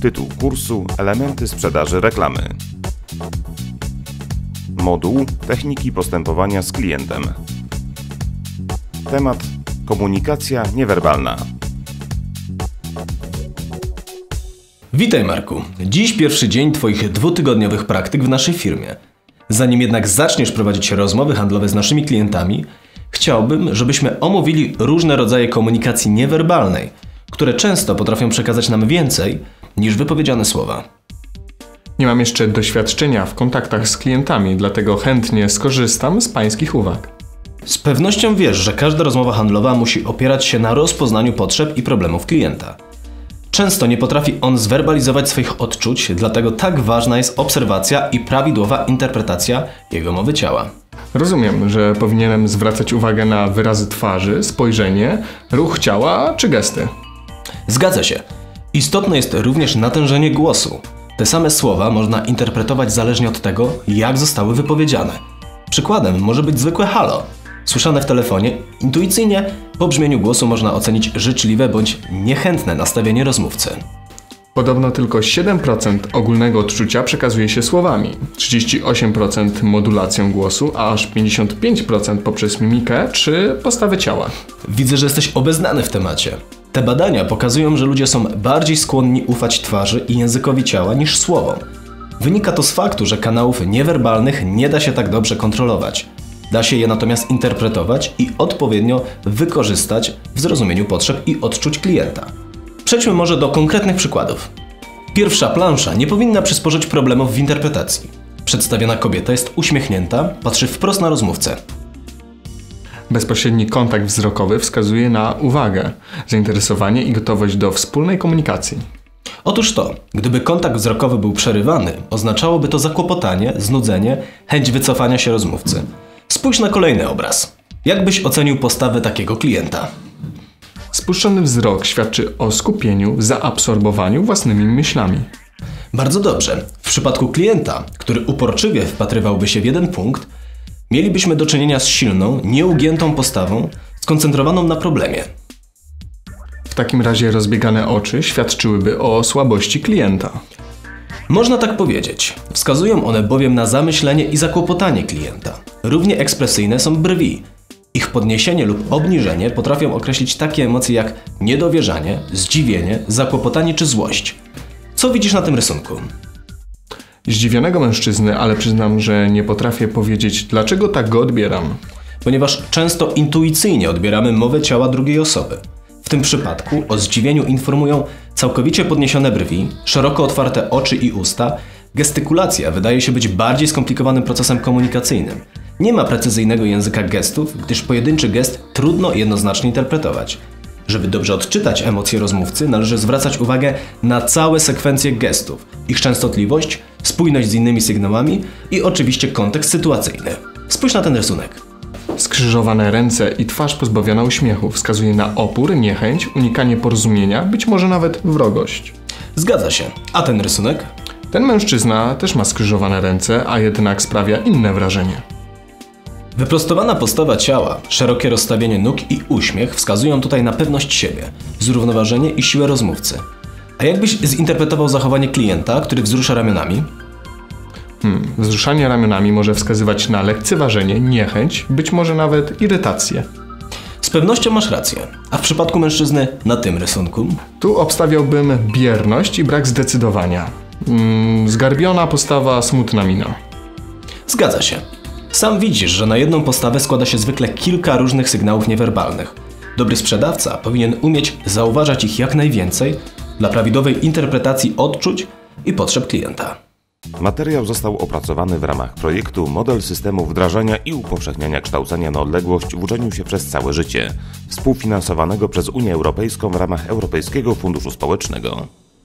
Tytuł kursu Elementy sprzedaży reklamy. Moduł Techniki postępowania z klientem. Temat Komunikacja niewerbalna. Witaj Marku. Dziś pierwszy dzień Twoich dwutygodniowych praktyk w naszej firmie. Zanim jednak zaczniesz prowadzić rozmowy handlowe z naszymi klientami, chciałbym, żebyśmy omówili różne rodzaje komunikacji niewerbalnej, które często potrafią przekazać nam więcej niż wypowiedziane słowa. Nie mam jeszcze doświadczenia w kontaktach z klientami, dlatego chętnie skorzystam z Pańskich uwag. Z pewnością wiesz, że każda rozmowa handlowa musi opierać się na rozpoznaniu potrzeb i problemów klienta. Często nie potrafi on zwerbalizować swoich odczuć, dlatego tak ważna jest obserwacja i prawidłowa interpretacja jego mowy ciała. Rozumiem, że powinienem zwracać uwagę na wyrazy twarzy, spojrzenie, ruch ciała czy gesty. Zgadza się. Istotne jest również natężenie głosu. Te same słowa można interpretować zależnie od tego, jak zostały wypowiedziane. Przykładem może być zwykłe halo. Słyszane w telefonie, intuicyjnie po brzmieniu głosu można ocenić życzliwe bądź niechętne nastawienie rozmówcy. Podobno tylko 7% ogólnego odczucia przekazuje się słowami, 38% modulacją głosu, a aż 55% poprzez mimikę czy postawę ciała. Widzę, że jesteś obeznany w temacie. Te badania pokazują, że ludzie są bardziej skłonni ufać twarzy i językowi ciała niż słowom. Wynika to z faktu, że kanałów niewerbalnych nie da się tak dobrze kontrolować. Da się je natomiast interpretować i odpowiednio wykorzystać w zrozumieniu potrzeb i odczuć klienta. Przejdźmy może do konkretnych przykładów. Pierwsza plansza nie powinna przysporzyć problemów w interpretacji. Przedstawiona kobieta jest uśmiechnięta, patrzy wprost na rozmówcę. Bezpośredni kontakt wzrokowy wskazuje na uwagę, zainteresowanie i gotowość do wspólnej komunikacji. Otóż to, gdyby kontakt wzrokowy był przerywany, oznaczałoby to zakłopotanie, znudzenie, chęć wycofania się rozmówcy. Spójrz na kolejny obraz. Jak byś ocenił postawę takiego klienta? Spuszczony wzrok świadczy o skupieniu, zaabsorbowaniu własnymi myślami. Bardzo dobrze. W przypadku klienta, który uporczywie wpatrywałby się w jeden punkt, mielibyśmy do czynienia z silną, nieugiętą postawą, skoncentrowaną na problemie. W takim razie rozbiegane oczy świadczyłyby o słabości klienta. Można tak powiedzieć. Wskazują one bowiem na zamyślenie i zakłopotanie klienta. Równie ekspresyjne są brwi. Ich podniesienie lub obniżenie potrafią określić takie emocje jak niedowierzanie, zdziwienie, zakłopotanie czy złość. Co widzisz na tym rysunku? Zdziwionego mężczyzny, ale przyznam, że nie potrafię powiedzieć, dlaczego tak go odbieram. Ponieważ często intuicyjnie odbieramy mowę ciała drugiej osoby. W tym przypadku o zdziwieniu informują całkowicie podniesione brwi, szeroko otwarte oczy i usta. Gestykulacja wydaje się być bardziej skomplikowanym procesem komunikacyjnym. Nie ma precyzyjnego języka gestów, gdyż pojedynczy gest trudno jednoznacznie interpretować. Żeby dobrze odczytać emocje rozmówcy, należy zwracać uwagę na całe sekwencje gestów, ich częstotliwość, spójność z innymi sygnałami i oczywiście kontekst sytuacyjny. Spójrz na ten rysunek. Skrzyżowane ręce i twarz pozbawiona uśmiechu wskazuje na opór, niechęć, unikanie porozumienia, być może nawet wrogość. Zgadza się. A ten rysunek? Ten mężczyzna też ma skrzyżowane ręce, a jednak sprawia inne wrażenie. Wyprostowana postawa ciała, szerokie rozstawienie nóg i uśmiech wskazują tutaj na pewność siebie, zrównoważenie i siłę rozmówcy. A jakbyś zinterpretował zachowanie klienta, który wzrusza ramionami? Hmm, wzruszanie ramionami może wskazywać na lekceważenie, niechęć, być może nawet irytację. Z pewnością masz rację. A w przypadku mężczyzny na tym rysunku? Tu obstawiałbym bierność i brak zdecydowania. Hmm, zgarbiona postawa, smutna mina. Zgadza się. Sam widzisz, że na jedną postawę składa się zwykle kilka różnych sygnałów niewerbalnych. Dobry sprzedawca powinien umieć zauważać ich jak najwięcej dla prawidłowej interpretacji odczuć i potrzeb klienta. Materiał został opracowany w ramach projektu Model systemu wdrażania i upowszechniania kształcenia na odległość w uczeniu się przez całe życie, współfinansowanego przez Unię Europejską w ramach Europejskiego Funduszu Społecznego.